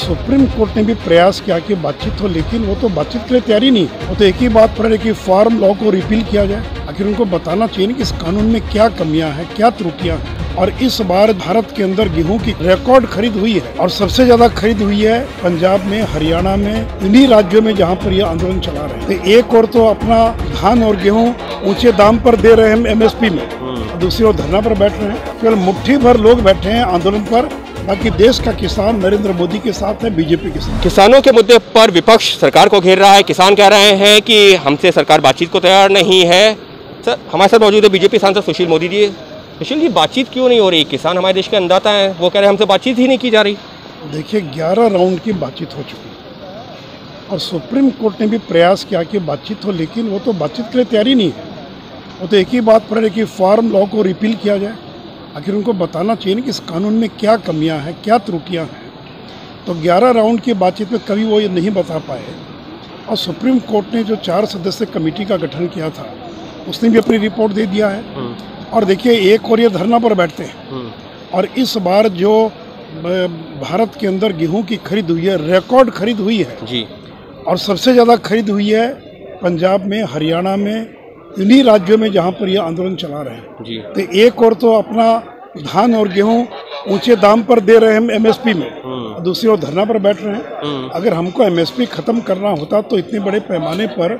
Supreme court ने भी प्रयास किया कि बातचीत हो लेकिन वो तो बातचीत के लिए तैयार ही नहीं। वो तो एक ही बात पर रही कि फार्म लॉ को रिपील किया जाए। आखिर उनको बताना चाहिए कि इस कानून में क्या कमियाँ हैं क्या त्रुटियाँ हैं। और इस बार भारत के अंदर गेहूँ की रिकॉर्ड खरीद हुई है और सबसे ज़्यादा खरीद हुई है पंजाब में हरियाणा में इन्हीं राज्यों में जहाँ पर यह आंदोलन चला रहे हैं। तो एक और तो अपना धान और गेहूँ ऊँचे दाम पर दे रहे हैं एमएसपी में। दूसरी ओर धरना पर बैठ रहे हैं। केवल मुट्ठी भर लोग बैठे हैं आंदोलन पर। बाकी देश का किसान नरेंद्र मोदी के साथ है बीजेपी के साथ। किसानों के मुद्दे पर विपक्ष सरकार को घेर रहा है। किसान कह रहे हैं कि हमसे सरकार बातचीत को तैयार नहीं है। सर हमारे साथ मौजूद है बीजेपी सांसद सुशील मोदी जी। सुशील जी बातचीत क्यों नहीं हो रही? किसान हमारे देश के अन्नदाता हैं। वो कह रहे हैं हमसे बातचीत ही नहीं की जा रही। देखिए 11 राउंड की बातचीत हो चुकी है। और सुप्रीम कोर्ट ने भी प्रयास किया कि बातचीत हो लेकिन वो तो बातचीत के लिए तैयार ही नहीं है। वो तो एक ही बात पड़ रही कि फार्म लॉ को रिपील किया जाए। आखिर उनको बताना चाहिए ना कि इस कानून में क्या कमियाँ हैं क्या त्रुटियाँ हैं। तो 11 राउंड की बातचीत में कभी वो ये नहीं बता पाए। और सुप्रीम कोर्ट ने जो चार सदस्य कमेटी का गठन किया था उसने भी अपनी रिपोर्ट दे दिया है। और देखिए एक और ये धरना पर बैठते हैं। और इस बार जो भारत के अंदर गेहूँ की खरीद हुई है रिकॉर्ड खरीद हुई है। जी। और सबसे ज़्यादा खरीद हुई है पंजाब में हरियाणा में इन्हीं राज्यों में जहाँ पर यह आंदोलन चला रहे हैं। तो एक और तो अपना धान और गेहूँ ऊँचे दाम पर दे रहे हैं एमएसपी में। हम्म। दूसरी ओर धरना पर बैठ रहे हैं। अगर हमको एमएसपी खत्म करना होता तो इतने बड़े पैमाने पर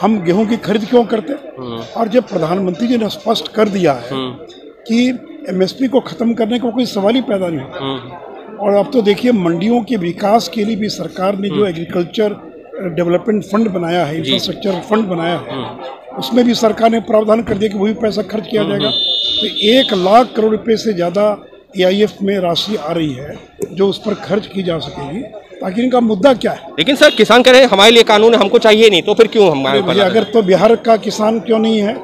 हम गेहूँ की खरीद क्यों करते? हम्म। और जब प्रधानमंत्री जी ने स्पष्ट कर दिया है हम्म। कि एमएसपी को खत्म करने का को कोई सवाल ही पैदा नहीं होता हम्म। और अब तो देखिए मंडियों के विकास के लिए भी सरकार ने जो एग्रीकल्चर डेवलपमेंट फंड बनाया है इंफ्रास्ट्रक्चर फंड बनाया है उसमें भी सरकार ने प्रावधान कर दिया कि वही पैसा खर्च किया जाएगा। तो एक लाख करोड़ रुपए से ज़्यादा ए में राशि आ रही है जो उस पर खर्च की जा सकेगी। ताकि इनका मुद्दा क्या है? लेकिन सर किसान कह रहे हैं हमारे लिए कानून हमको चाहिए नहीं तो फिर क्यों हम भैया अगर तो बिहार का किसान क्यों नहीं है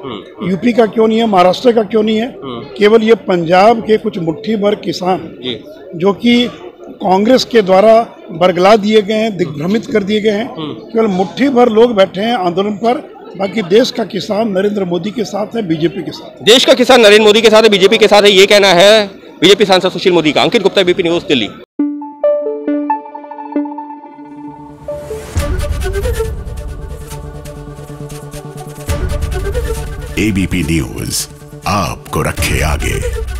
यूपी का क्यों नहीं है महाराष्ट्र का क्यों नहीं है? केवल ये पंजाब के कुछ मुट्ठी भर किसान जो। कि कांग्रेस के द्वारा बरगला दिए गए हैं दिग्भ्रमित कर दिए गए हैं केवल मुट्ठी भर लोग बैठे हैं आंदोलन पर बाकी देश का किसान नरेंद्र मोदी के साथ है बीजेपी के साथ देश का किसान नरेंद्र मोदी के साथ है बीजेपी के साथ है ये कहना है। बीजेपी सांसद सुशील मोदी का। Ankit Gupta BP news Delhi. ABP news आपको रखे आगे।